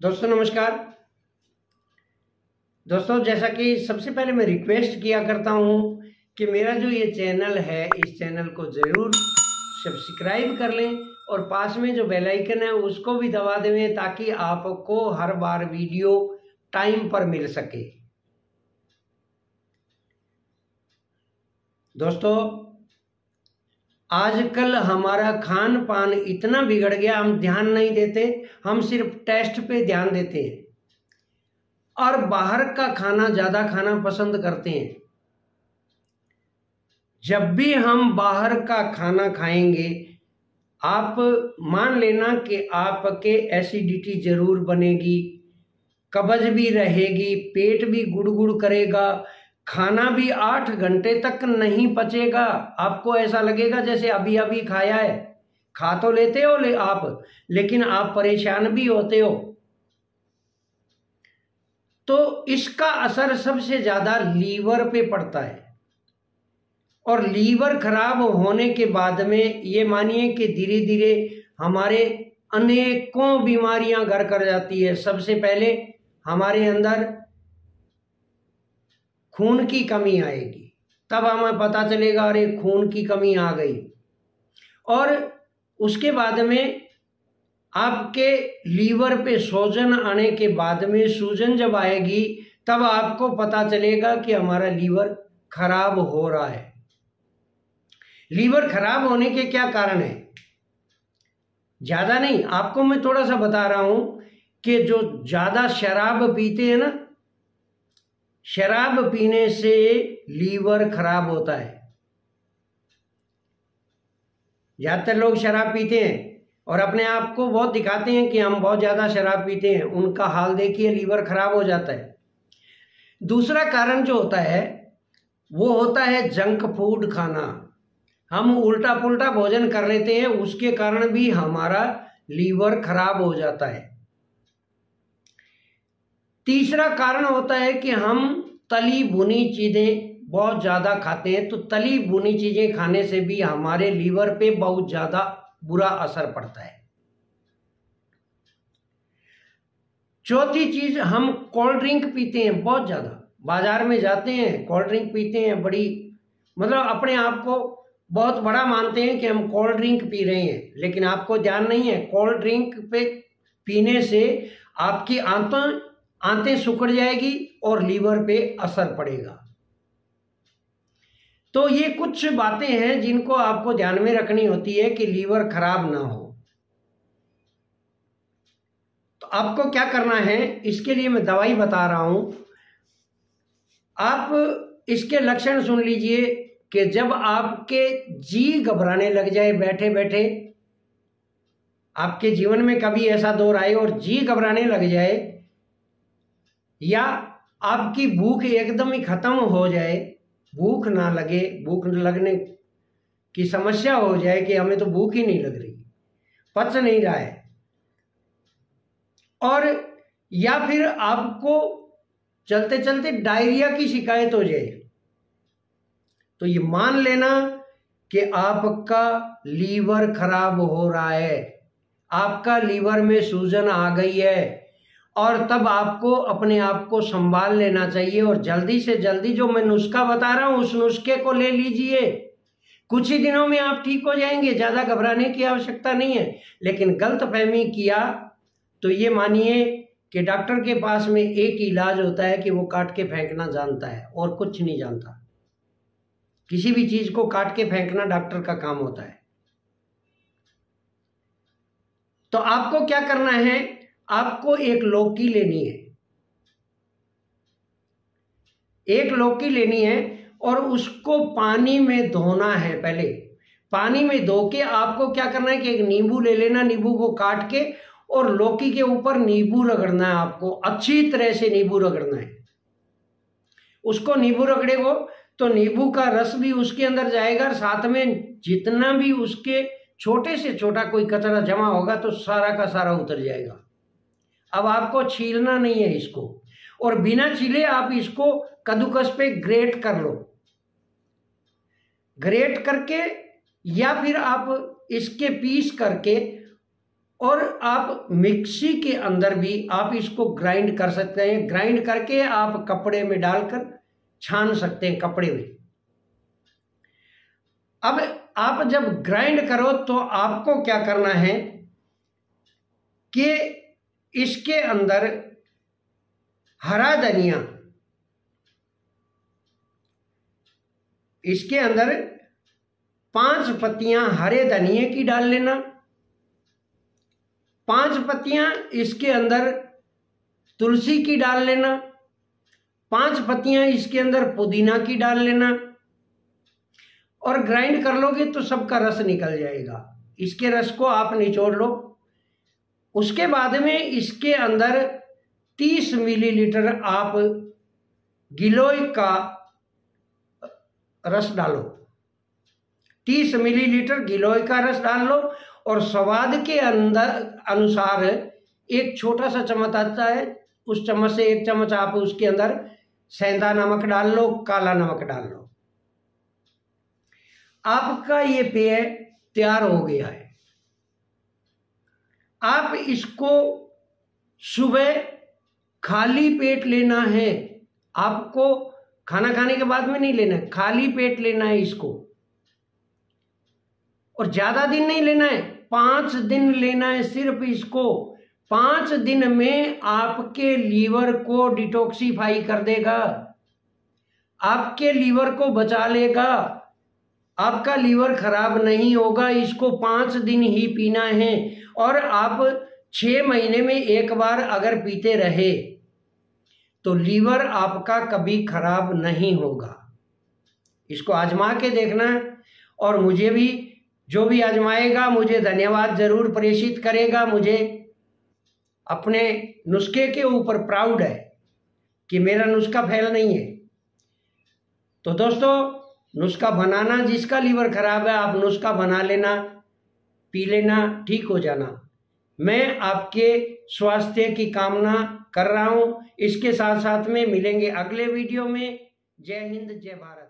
दोस्तों, नमस्कार। दोस्तों, जैसा कि सबसे पहले मैं रिक्वेस्ट किया करता हूँ कि मेरा जो ये चैनल है, इस चैनल को ज़रूर सब्सक्राइब कर लें और पास में जो बेल आइकन है, उसको भी दबा दें ताकि आपको हर बार वीडियो टाइम पर मिल सके। दोस्तों आजकल हमारा खान पान इतना बिगड़ गया, हम ध्यान नहीं देते, हम सिर्फ़ टेस्ट पे ध्यान देते हैं। और बाहर का खाना ज़्यादा खाना पसंद करते हैं। जब भी हम बाहर का खाना खाएँगे, आप मान लेना कि आपके एसिडिटी ज़रूर बनेगी, कब्ज भी रहेगी, पेट भी गुड़गुड़ करेगा खाना भी आठ घंटे तक नहीं पचेगा। आपको ऐसा लगेगा जैसे अभी अभी खाया है। खा तो लेते हो ले आप, लेकिन आप परेशान भी होते हो। तो इसका असर सबसे ज़्यादा लीवर पे पड़ता है। और लीवर खराब होने के बाद में ये मानिए कि धीरे धीरे हमारे अनेकों बीमारियाँ घर कर जाती है। सबसे पहले हमारे अंदर खून की कमी आएगी। तब हमें पता चलेगा, अरे, खून की कमी आ गई। और उसके बाद में आपके लीवर पे सूजन आने के बाद में सूजन जब आएगी, तब आपको पता चलेगा कि हमारा लीवर खराब हो रहा है। लीवर खराब होने के क्या कारण है? ज़्यादा नहीं, आपको मैं थोड़ा सा बता रहा हूँ कि जो ज़्यादा शराब पीते हैं ना शराब पीने से लीवर खराब होता है। ज़्यादातर लोग शराब पीते हैं और अपने आप को बहुत दिखाते हैं कि हम बहुत ज़्यादा शराब पीते हैं। उनका हाल देखिए, लीवर खराब हो जाता है। दूसरा कारण जो होता है, वो होता है जंक फ़ूड खाना। हम उल्टा पुल्टा भोजन कर लेते हैं, उसके कारण भी हमारा लीवर खराब हो जाता है। तीसरा कारण होता है कि हम तली भुनी चीज़ें बहुत ज़्यादा खाते हैं तो तली भुनी चीज़ें खाने से भी हमारे लीवर पे बहुत ज़्यादा बुरा असर पड़ता है। चौथी चीज़, हम कोल्ड ड्रिंक पीते हैं बहुत ज़्यादा। बाज़ार में जाते हैं, कोल्ड ड्रिंक पीते हैं, बड़ी मतलब अपने आप को बहुत बड़ा मानते हैं कि हम कोल्ड ड्रिंक पी रहे हैं, लेकिन आपको ध्यान नहीं है, कोल्ड ड्रिंक पे पीने से आपकी आंतों आंतें सुकड़ जाएगी और लीवर पे असर पड़ेगा। तो ये कुछ बातें हैं जिनको आपको ध्यान में रखनी होती है कि लीवर खराब ना हो। तो आपको क्या करना है? इसके लिए मैं दवाई बता रहा हूँ। आप इसके लक्षण सुन लीजिए कि जब आपके जी घबराने लग जाए बैठे बैठे आपके जीवन में कभी ऐसा दौर आए और जी घबराने लग जाए या आपकी भूख एकदम ही खत्म हो जाए, भूख ना लगे, भूख लगने की समस्या हो जाए कि हमें तो भूख ही नहीं लग रही, पच नहीं रहा है। और या फिर आपको चलते चलते डायरिया की शिकायत हो जाए तो ये मान लेना कि आपका लीवर खराब हो रहा है, आपका लीवर में सूजन आ गई है और तब आपको अपने आप को संभाल लेना चाहिए और जल्दी से जल्दी जो मैं नुस्खा बता रहा हूँ, उस नुस्खे को ले लीजिए। कुछ ही दिनों में आप ठीक हो जाएँगे, ज़्यादा घबराने की आवश्यकता नहीं है। लेकिन गलत फहमी किया तो ये मानिए कि डॉक्टर के पास में एक इलाज होता है कि वो काट के फेंकना जानता है और कुछ नहीं जानता। किसी भी चीज़ को काट के फेंकना डॉक्टर का काम होता है। तो आपको क्या करना है? आपको एक लौकी लेनी है। एक लौकी लेनी है और उसको पानी में धोना है पहले। पानी में धो के आपको क्या करना है कि एक नींबू ले लेना, नींबू को काट के और लौकी के ऊपर नींबू रगड़ना है आपको। अच्छी तरह से नींबू रगड़ना है। उसको नींबू रगड़े को तो नींबू का रस भी उसके अंदर जाएगा और साथ में जितना भी उसके छोटे से छोटा कोई कचरा जमा होगा तो सारा का सारा उतर जाएगा। अब आपको छीलना नहीं है इसको। और बिना छीले आप इसको कद्दूकस पे ग्रेट कर लो। ग्रेट करके या फिर आप इसके पीस करके और आप मिक्सी के अंदर भी आप इसको ग्राइंड कर सकते हैं। ग्राइंड करके आप कपड़े में डालकर छान सकते हैं कपड़े में। अब आप जब ग्राइंड करो तो आपको क्या करना है कि इसके अंदर हरा धनिया, इसके अंदर पाँच पत्तियाँ हरे धनिए की डाल लेना। पाँच पत्तियाँ इसके अंदर तुलसी की डाल लेना। पाँच पत्तियाँ इसके अंदर पुदीना की डाल लेना। और ग्राइंड कर लोगे तो सबका रस निकल जाएगा। इसके रस को आप निचोड़ लो। उसके बाद में इसके अंदर तीस मिलीलीटर आप गिलोय का रस डालो। तीस मिलीलीटर गिलोय का रस डाल लो और स्वाद के अंदर, अनुसार एक छोटा सा चम्मच आता है, उस चम्मच से एक चम्मच आप उसके अंदर सेंधा नमक डाल लो, काला नमक डाल लो। आपका ये पेय तैयार हो गया है। आप इसको सुबह खाली पेट लेना है। आपको खाना खाने के बाद में नहीं लेना है, खाली पेट लेना है इसको। और ज़्यादा दिन नहीं लेना है, पाँच दिन लेना है सिर्फ़ इसको। पाँच दिन में आपके लीवर को डिटॉक्सीफाई कर देगा। आपके लीवर को बचा लेगा। आपका लीवर खराब नहीं होगा, इसको पाँच दिन ही पीना है और आप छह महीने में एक बार अगर पीते रहे तो लीवर आपका कभी खराब नहीं होगा। इसको आजमा के देखना और मुझे भी, जो भी आजमाएगा, मुझे धन्यवाद ज़रूर प्रेषित करेगा। मुझे अपने नुस्खे के ऊपर प्राउड है कि मेरा नुस्खा फैल नहीं है। तो दोस्तों नुस्खा बनाना जिसका लीवर खराब है, आप नुस्खा बना लेना, पी लेना, ठीक हो जाना। मैं आपके स्वास्थ्य की कामना कर रहा हूँ। इसके साथ साथ में मिलेंगे अगले वीडियो में। जय हिंद, जय भारत।